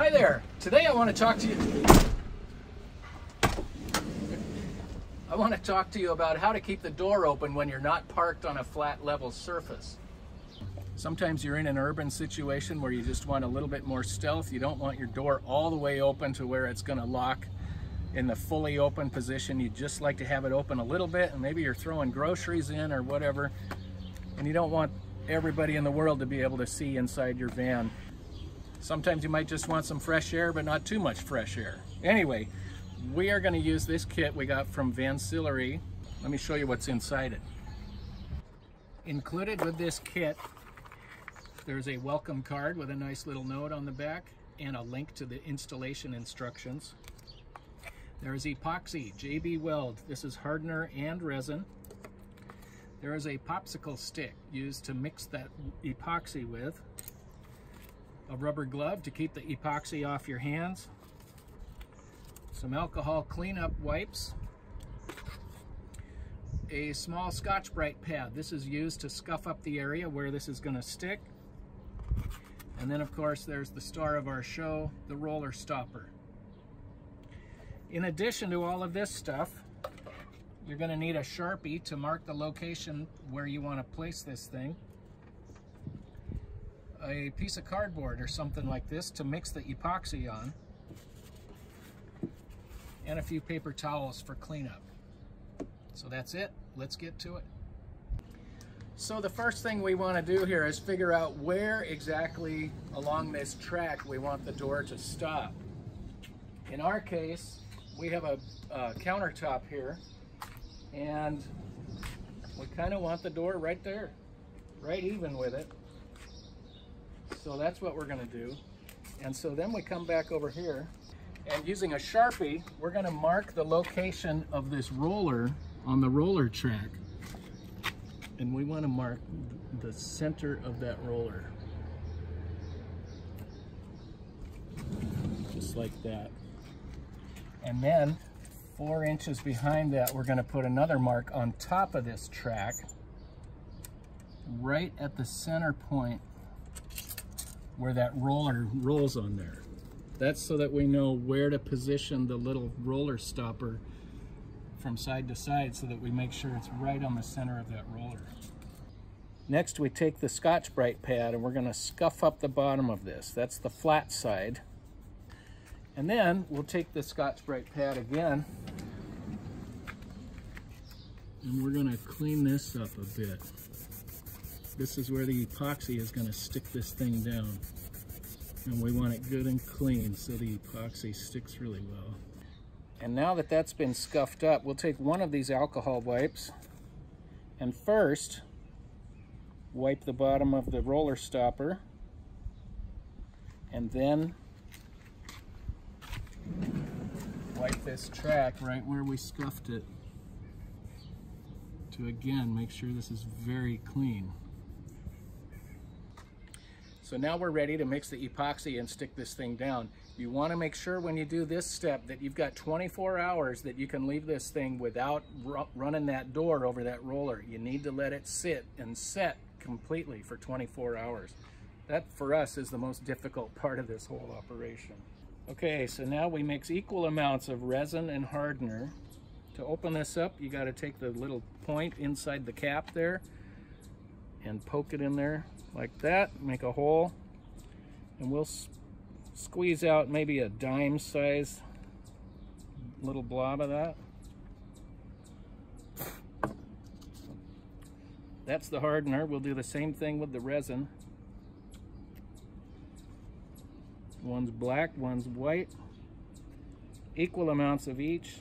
Hi there. Today I want to talk to you. I want to talk to you about how to keep the door open when you're not parked on a flat level surface. Sometimes you're in an urban situation where you just want a little bit more stealth. You don't want your door all the way open to where it's going to lock in the fully open position. You just like to have it open a little bit and maybe you're throwing groceries in or whatever and you don't want everybody in the world to be able to see inside your van. Sometimes you might just want some fresh air, but not too much fresh air. Anyway, we are going to use this kit we got from Van VANcillary. Let me show you what's inside it. Included with this kit, there's a welcome card with a nice little note on the back and a link to the installation instructions. There is epoxy, JB Weld. This is hardener and resin. There is a popsicle stick used to mix that epoxy with. A rubber glove to keep the epoxy off your hands. Some alcohol cleanup wipes. A small Scotch-Brite pad. This is used to scuff up the area where this is going to stick. And then of course there's the star of our show, the roller stopper. In addition to all of this stuff, you're going to need a Sharpie to mark the location where you want to place this thing. A piece of cardboard or something like this to mix the epoxy on. And a few paper towels for cleanup. So that's it. Let's get to it. So the first thing we want to do here is figure out where exactly along this track we want the door to stop. In our case, we have a, a countertop here and we kind of want the door right there, right even with it. So that's what we're gonna do. And so then we come back over here and using a Sharpie, we're gonna mark the location of this roller on the roller track. And we wanna mark the center of that roller. Just like that. And then four inches behind that, we're gonna put another mark on top of this track, right at the center point where that roller rolls on there. That's so that we know where to position the little roller stopper from side to side so that we make sure it's right on the center of that roller. Next, we take the Scotch-Brite pad and we're gonna scuff up the bottom of this. That's the flat side. And then we'll take the Scotch-Brite pad again and we're gonna clean this up a bit. This is where the epoxy is gonna stick this thing down. And we want it good and clean so the epoxy sticks really well. And now that that's been scuffed up, we'll take one of these alcohol wipes and first wipe the bottom of the roller stopper and then wipe this track right where we scuffed it to again make sure this is very clean. So now we're ready to mix the epoxy and stick this thing down. You want to make sure when you do this step that you've got 24 hours that you can leave this thing without running that door over that roller. You need to let it sit and set completely for 24 hours. That for us is the most difficult part of this whole operation. Okay, so now we mix equal amounts of resin and hardener to open this up, you got to take the little point inside the cap there and poke it in there like that, make a hole, and we'll squeeze out maybe a dime size little blob of that. That's the hardener. We'll do the same thing with the resin. One's black, one's white. Equal amounts of each.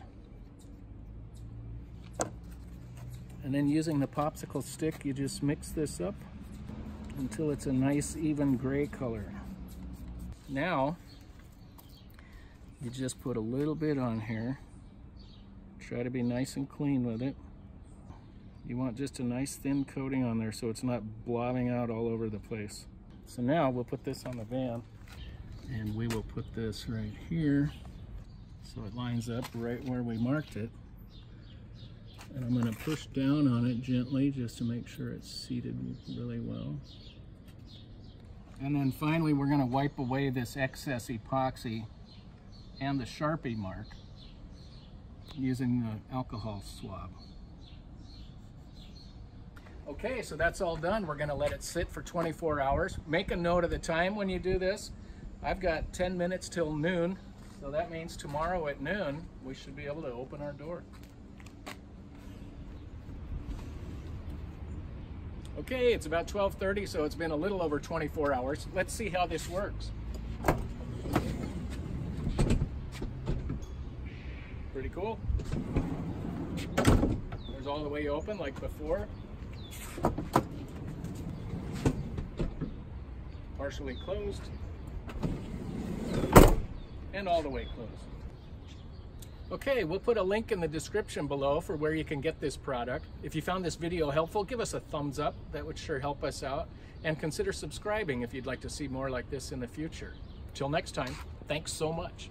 And then using the popsicle stick, you just mix this up until it's a nice even gray color. Now, you just put a little bit on here. Try to be nice and clean with it. You want just a nice thin coating on there so it's not blobbing out all over the place. So now we'll put this on the van and we will put this right here so it lines up right where we marked it. And I'm going to push down on it gently just to make sure it's seated really well. And then finally, we're gonna wipe away this excess epoxy and the Sharpie mark using the alcohol swab. Okay, so that's all done. We're gonna let it sit for 24 hours. Make a note of the time when you do this. I've got 10 minutes till noon, so that means tomorrow at noon, we should be able to open our door. Okay, it's about 12.30, so it's been a little over 24 hours. Let's see how this works. Pretty cool. There's all the way open like before. Partially closed. And all the way closed. Okay, we'll put a link in the description below for where you can get this product. If you found this video helpful, give us a thumbs up. That would sure help us out. And consider subscribing if you'd like to see more like this in the future. Till next time, thanks so much.